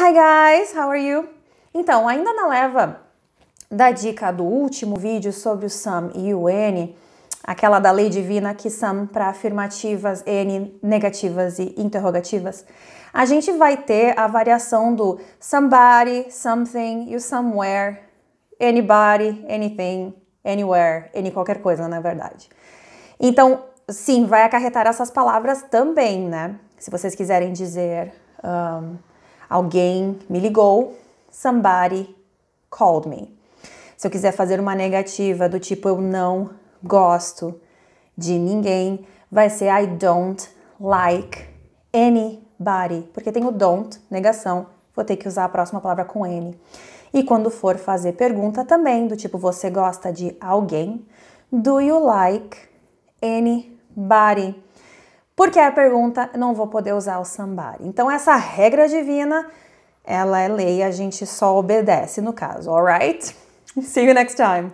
Hi guys, how are you? Então, ainda na leva da dica do último vídeo sobre o some e o N, aquela da lei divina que some para afirmativas, N negativas e interrogativas, a gente vai ter a variação do somebody, something e o somewhere, anybody, anything, anywhere, any qualquer coisa, na verdade. Então, sim, vai acarretar essas palavras também, né? Se vocês quiserem dizer um, alguém me ligou, somebody called me. Se eu quiser fazer uma negativa do tipo eu não gosto de ninguém, vai ser I don't like anybody, porque tem o don't, negação, vou ter que usar a próxima palavra com N. E quando for fazer pergunta também, do tipo você gosta de alguém, do you like anybody? Porque a pergunta não vou poder usar o somebody. Então essa regra divina, ela é lei, a gente só obedece no caso, alright? See you next time.